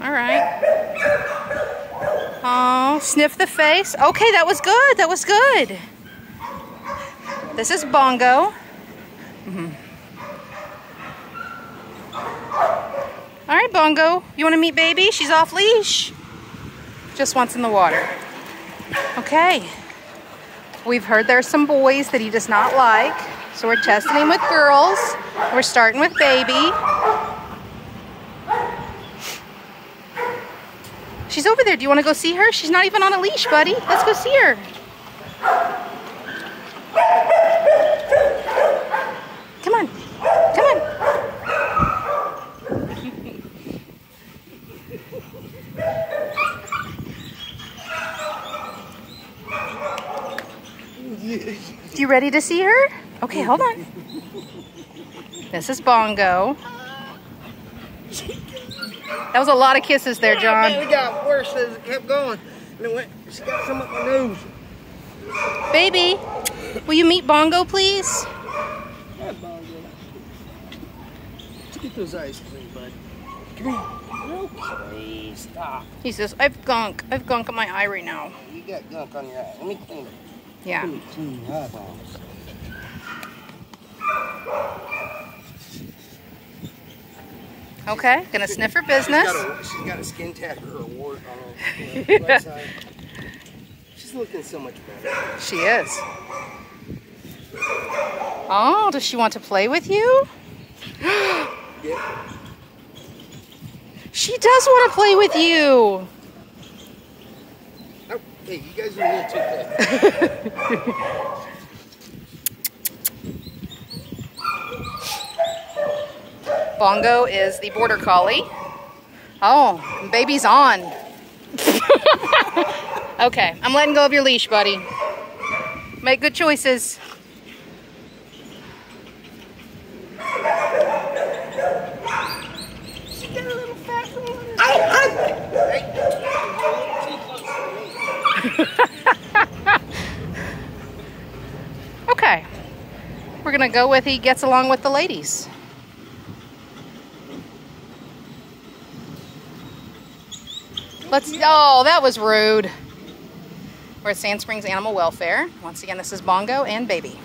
All right. Oh, sniff the face. Okay, that was good. That was good. This is Bongo. Mm -hmm. All right, Bongo. You want to meet baby? She's off leash. Just wants in the water. Okay. We've heard there's some boys that he does not like. So we're testing him with girls. We're starting with baby. She's over there. Do you want to go see her? She's not even on a leash, buddy. Let's go see her. Come on. Come on. you ready to see her? Okay, hold on. This is Bongo. That was a lot of kisses there, John. Yeah, it got worse as it kept going. And it went, she got some up my nose. Baby, will you meet Bongo, please? Yeah, Bongo. Let's get those eyes clean, bud. Come here. Okay, stop. He says, I've gunk. I've gunk on my eye right now. You got gunk on your eye. Let me clean it. Yeah. Let me clean your eyeballs. Okay, gonna sniff her business. She's got a, she's got a skin tag or a wart on her right side. She's looking so much better. She is. Oh, does she want to play with you? yeah. She does want to play with you. Oh, hey, you guys are a little too Bongo is the border collie. Oh, baby's on. okay, I'm letting go of your leash, buddy. Make good choices. okay, we're gonna go with he gets along with the ladies. Let's, oh, that was rude. We're at Sand Springs Animal Welfare. Once again, this is Bongo and Baby.